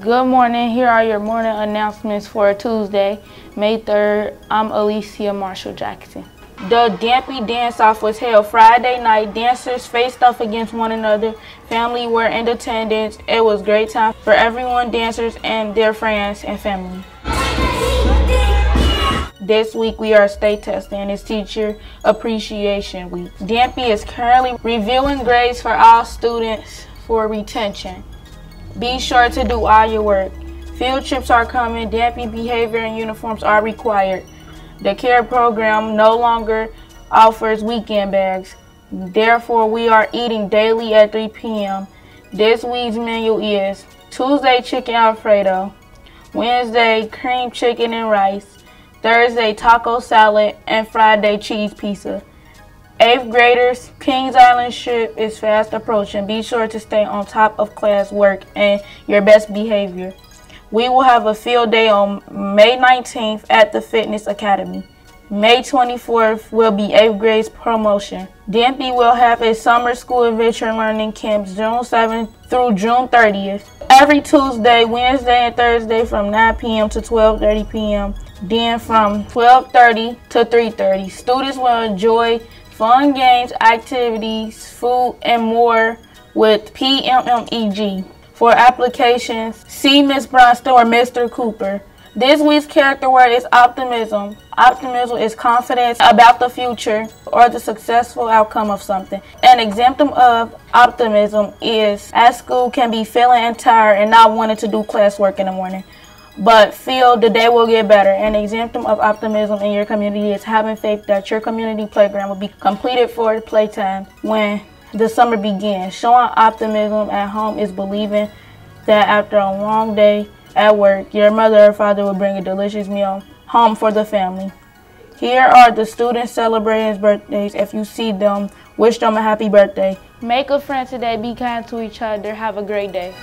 Good morning. Here are your morning announcements for Tuesday, May 3rd. I'm Alicia Marshall Jackson. The DAMPE Dance Off was held Friday night. Dancers faced off against one another. Family were in attendance. It was great time for everyone, dancers and their friends and family. This week we are state testing it's Teacher Appreciation Week. DAMPE is currently reviewing grades for all students for retention. Be sure to do all your work. Field trips are coming. DAMPE behavior and uniforms are required. The CARE program no longer offers weekend bags. Therefore, we are eating daily at 3 p.m. This week's menu is Tuesday chicken alfredo, Wednesday cream chicken and rice, Thursday taco salad, and Friday cheese pizza. Eighth graders, Kings Island trip is fast approaching. Be sure to stay on top of class work and your best behavior. We will have a field day on May 19th at the Fitness Academy. May 24th will be 8th grade's promotion. DAMPE will have a summer school adventure learning camps June 7th through June 30th. Every Tuesday, Wednesday, and Thursday from 9 p.m. to 12.30 p.m. Then from 12.30 to 3.30, students will enjoy fun games, activities, food, and more with PMMEG. For applications, see Ms. Bronston or Mr. Cooper. This week's character word is optimism. Optimism is confidence about the future or the successful outcome of something. An example of optimism is at school can be feeling and tired and not wanting to do classwork in the morning but feel the day will get better. An example of optimism in your community is having faith that your community playground will be completed for playtime when the summer begins. Showing optimism at home is believing that after a long day at work, your mother or father will bring a delicious meal home for the family. Here are the students celebrating birthdays. If you see them, wish them a happy birthday. Make a friend today. Be kind to each other. Have a great day.